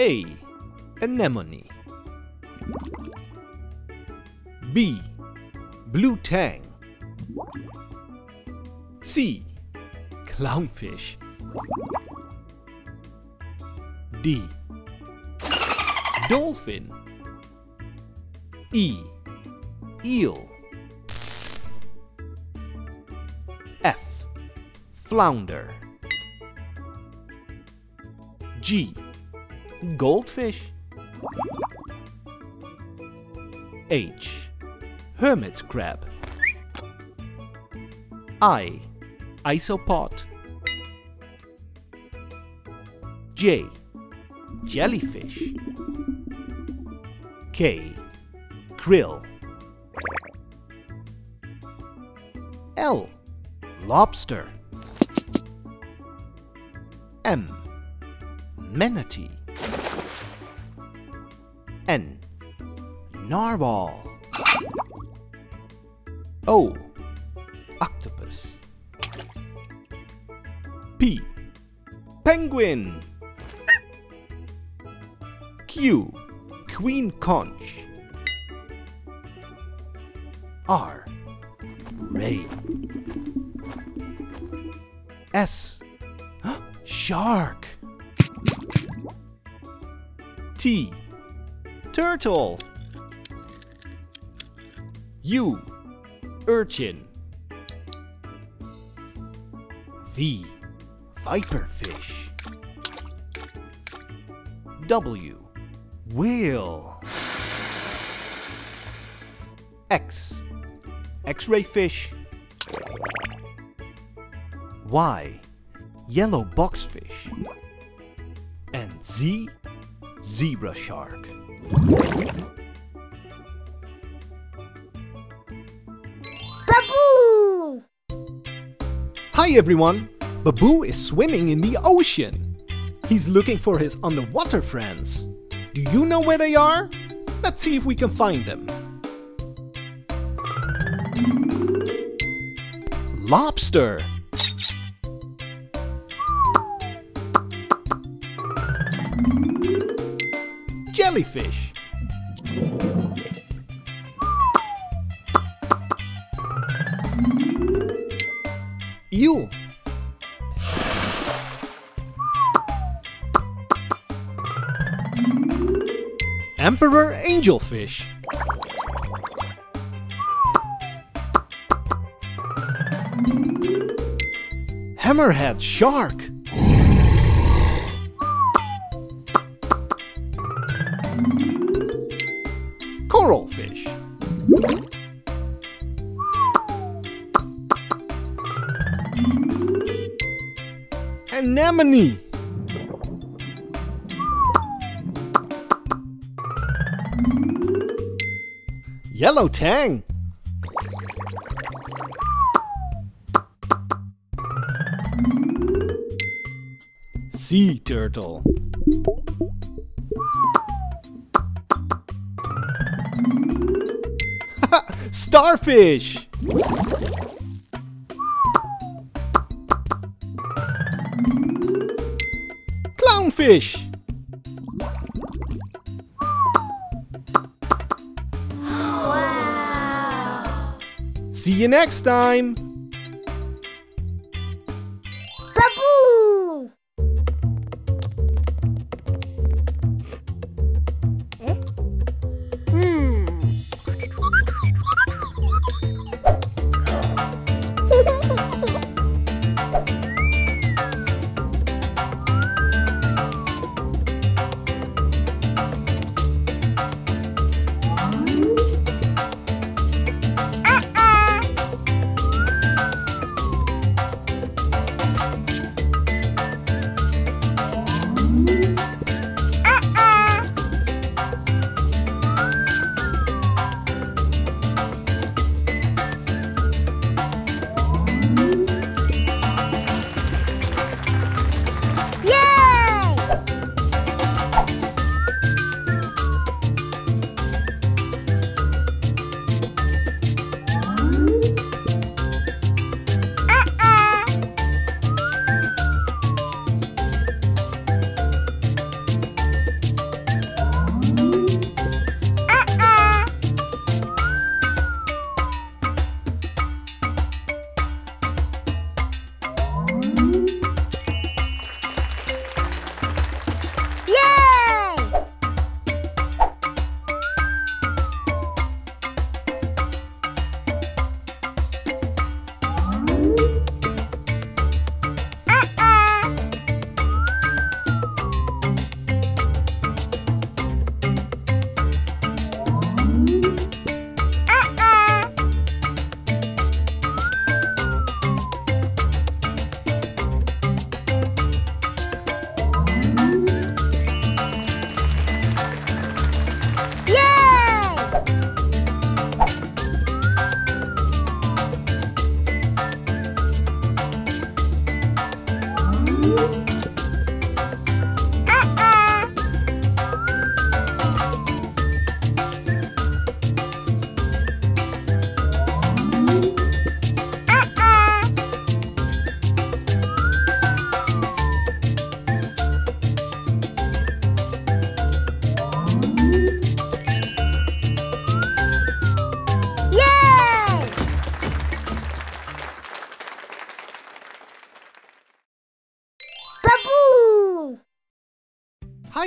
A. Anemone B. Blue tang C. Clownfish D. Dolphin E. Eel F. Flounder G. Goldfish H. Hermit crab I. Isopod J. Jellyfish K. Krill L. Lobster M. Manatee Narwhal O. Octopus P. Penguin Q. Queen conch R. Ray S. Shark T. Turtle U. Urchin V. Viperfish W. Whale X. X-ray fish Y. Yellow boxfish and Z. Zebra shark. Hi everyone! Baboo is swimming in the ocean. He's looking for his underwater friends. Do you know where they are? Let's see if we can find them. Lobster. Jellyfish. Emperor angelfish. Hammerhead shark. Coral fish. Anemone. Yellow tang. Sea turtle. Starfish. Clownfish. See you next time.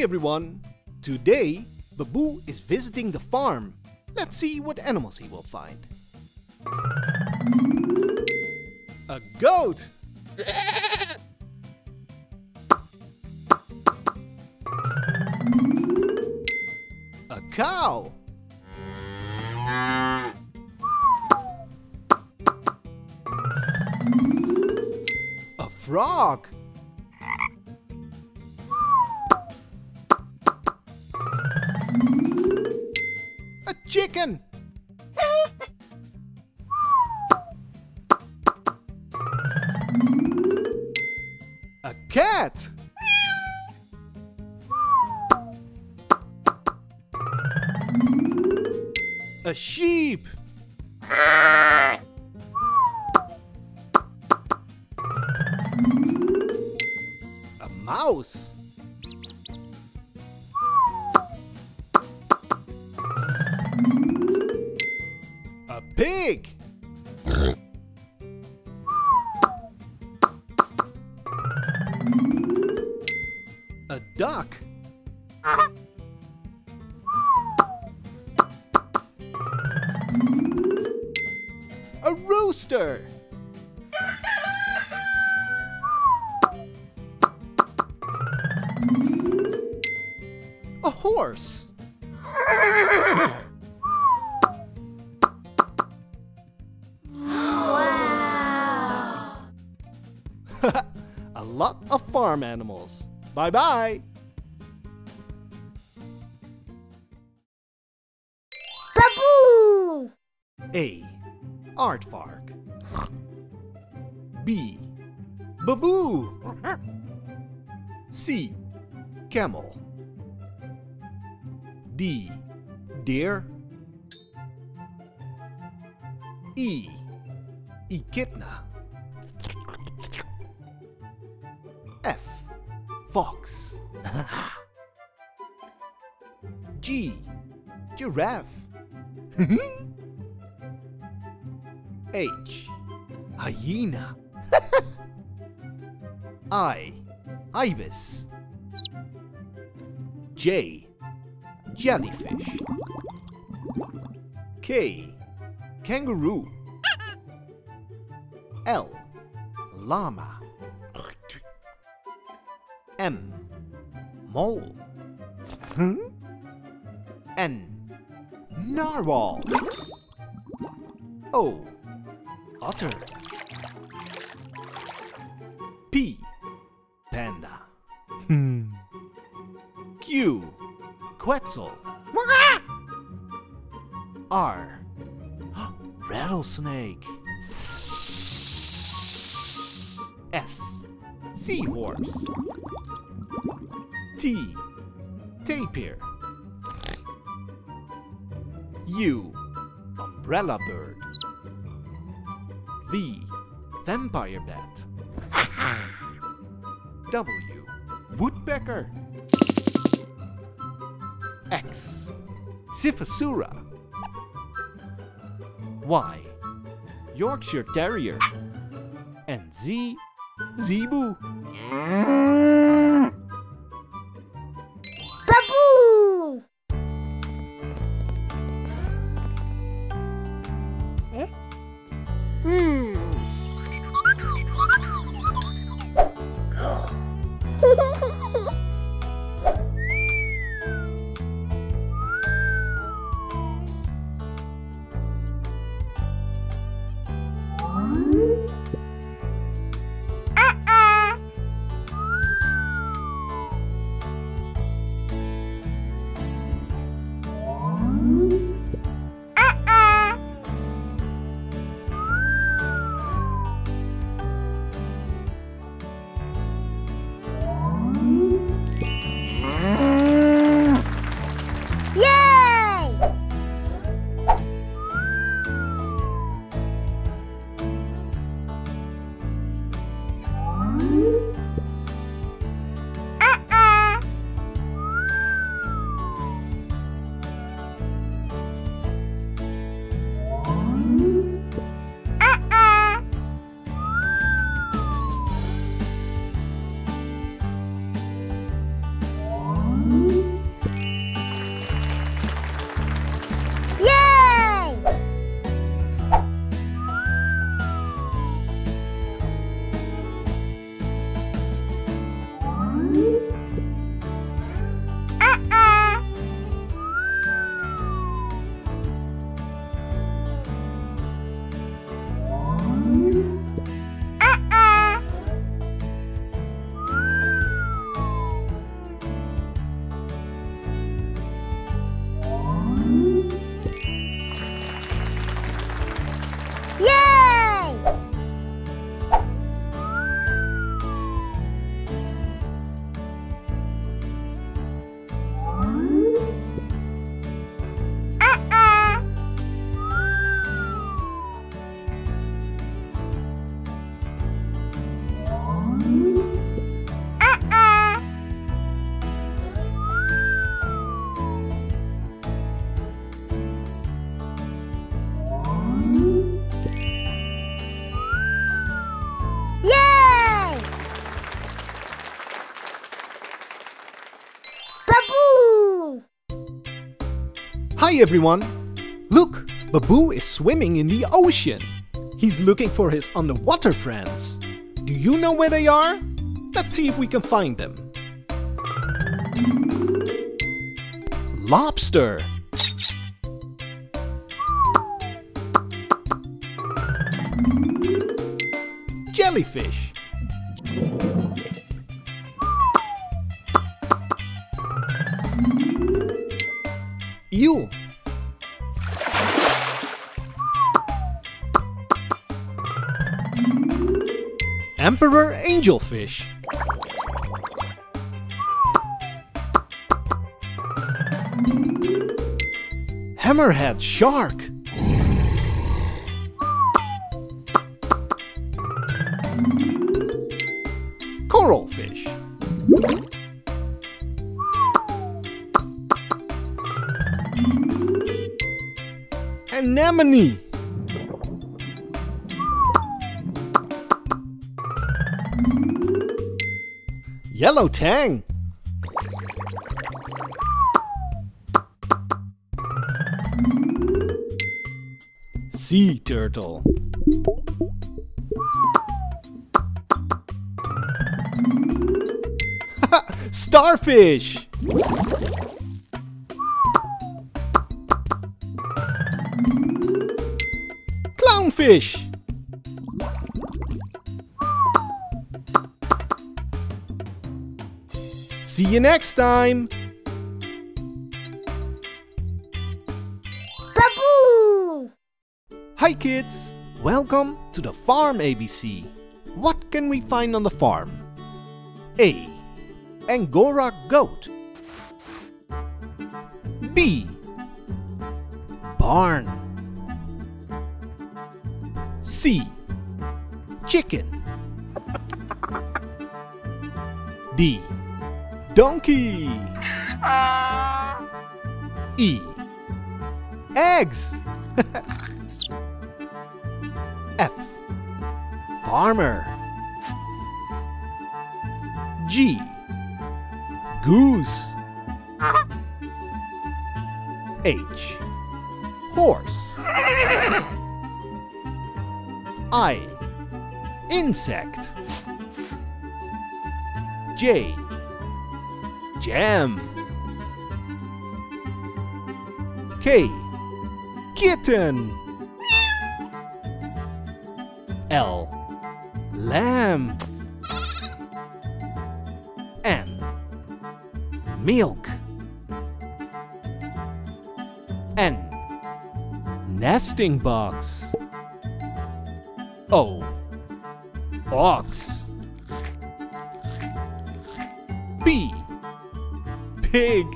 Everyone! Today, Baboo is visiting the farm. Let's see what animals he will find. A goat! A cow! A frog! Chicken! A cat! A sheep! A mouse! Rooster! A horse! Wow. a lot of farm animals. Bye bye! Baboo. A. B. Baboo. C. Camel. D. Deer. E. Echidna. F. Fox. G. Giraffe. H. Hyena. I. Ibis. J. Jellyfish. K. Kangaroo. L. Llama. M. Mole. N. Narwhal. O. Otter. Quetzal. R. Rattlesnake. S. Seahorse. T. Tapir. U. Umbrella bird. V. Vampire bat. W. Woodpecker. X. Xiphosura. Y. Yorkshire Terrier. And Z. Zebu. Everyone! Look, Baboo is swimming in the ocean. He's looking for his underwater friends. Do you know where they are? Let's see if we can find them. Lobster. Jellyfish. Emperor angelfish. Hammerhead shark. Coral fish. Anemone. Yellow tang. Sea turtle. Starfish. Clownfish. See you next time. Baboo! Hi kids! Welcome to the Farm ABC. What can we find on the farm? A. Angora goat. B. Barn. C. Chicken. D. Donkey. Uh. E. Eggs. F. Farmer. G. Goose. H. Horse. I. Insect. J. Jam. K. Kitten. L. Lamb. M. Milk. N. Nesting box. O. Ox. Pig.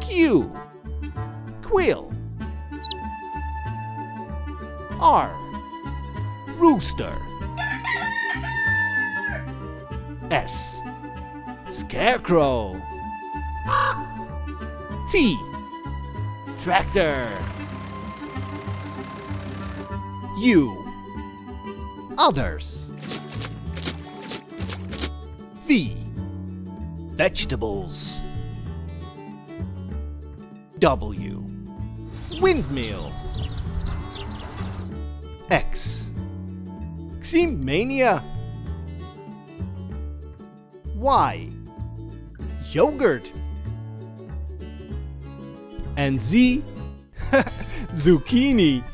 Q. Quill. R. Rooster. S. Scarecrow. T. Tractor. U. Others. V. Vegetables. W. Windmill. X. Ximania. Y. Yogurt. And Z. Zucchini.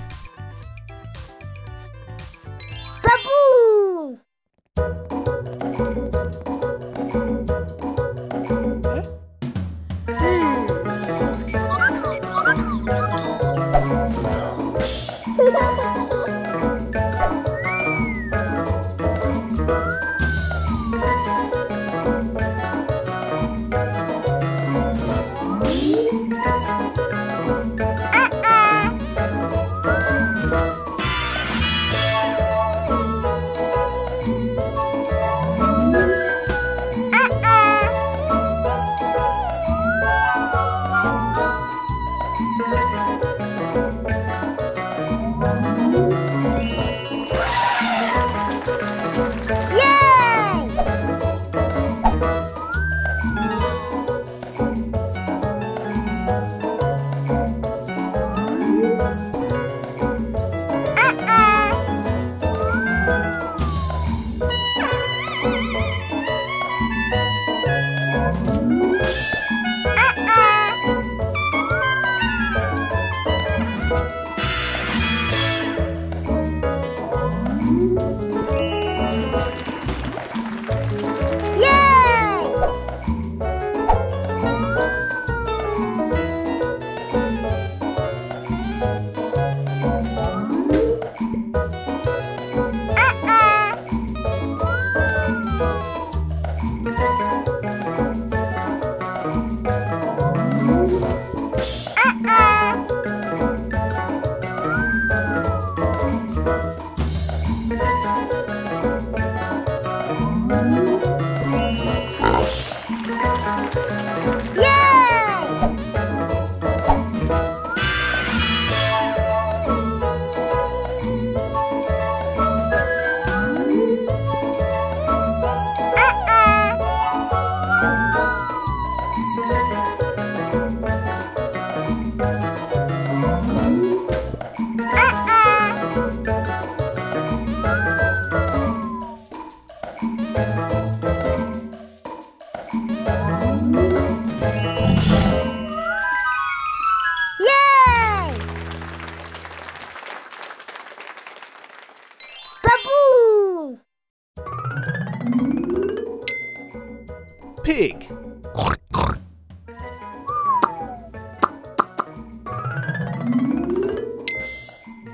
Pig.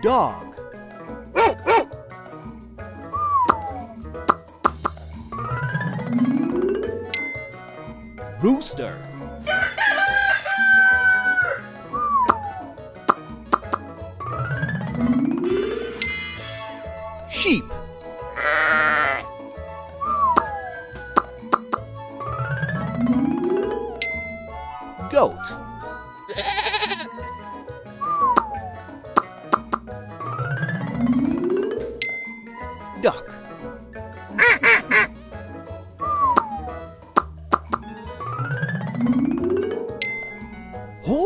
Dog. Rooster.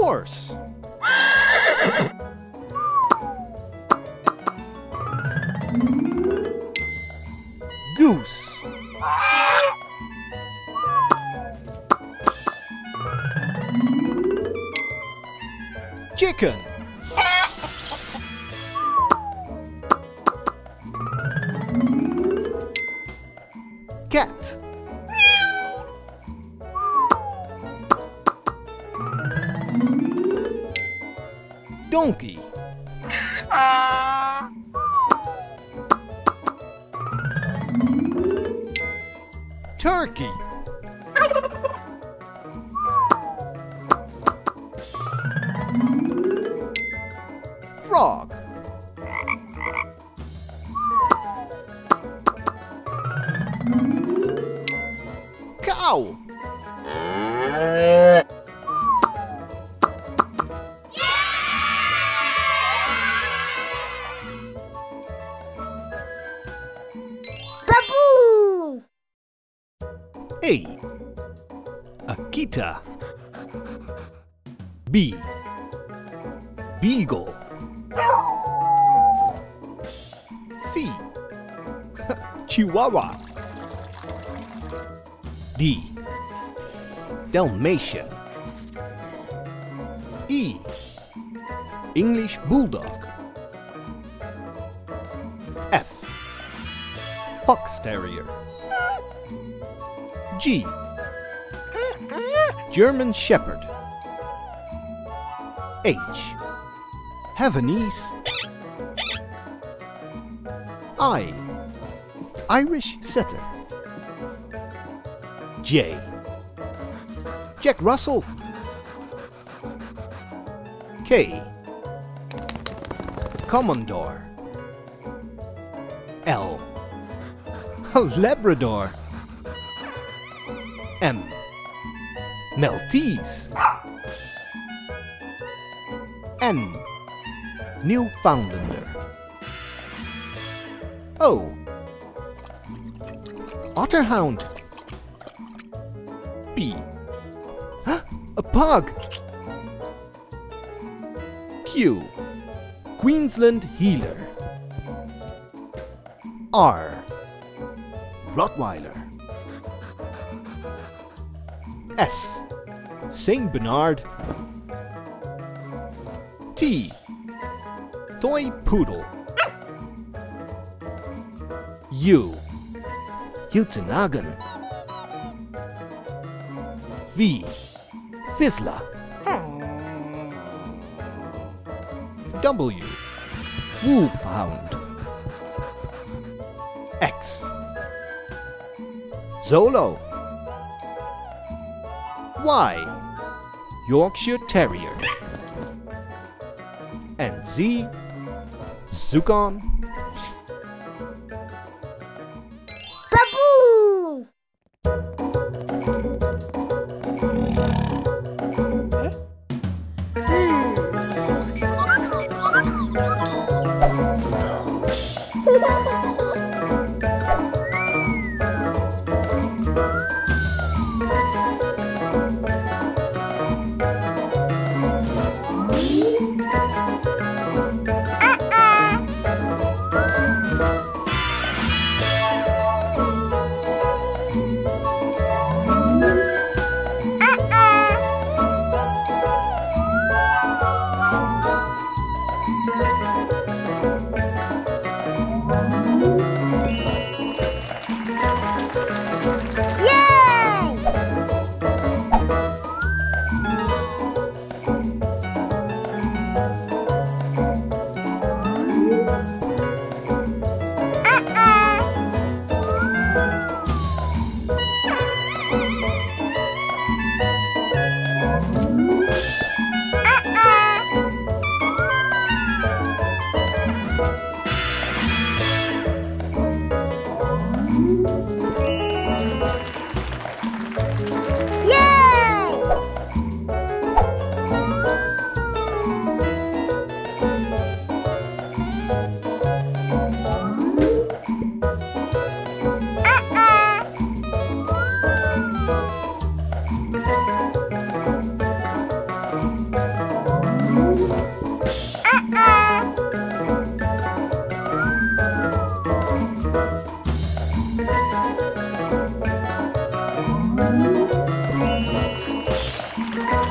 Horse. Baboon! A. Akita. B. Beagle. C. Chihuahua. D. Dalmatian. E. English Bulldog. F. Fox Terrier. G. German Shepherd. H. Havanese. I. Irish Setter. J. Jack Russell. K. Komondor. L. Labrador. M. Maltese. N. Newfoundlander. O. Otterhound. P. A pug. Q. Queensland Heeler. R. Rottweiler. S. Saint Bernard. T. toy poodle. U. Utonagan. V. Vizsla. W. Wolfhound. X. Xolo. Y. Yorkshire Terrier. And Z. Zukon. Música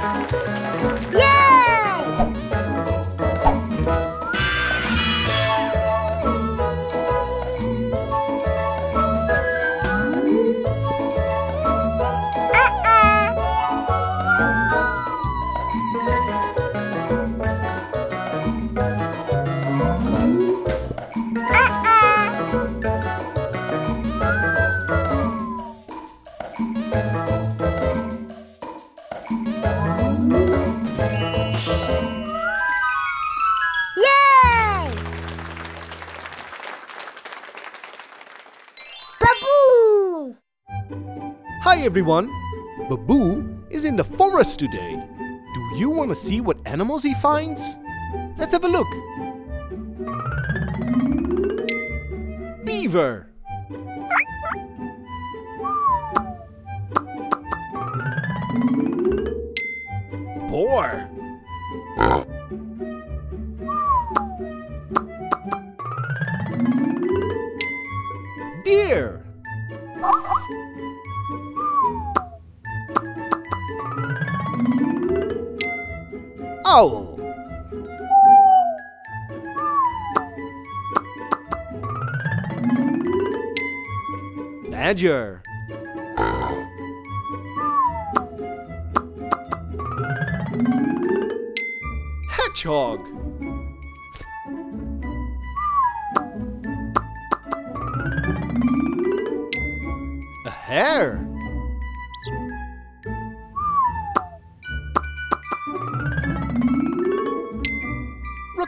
Yay! Everyone! Baboo is in the forest today. Do you want to see what animals he finds? Let's have a look. Beaver! Boar! Deer! Owl! Badger! Hedgehog!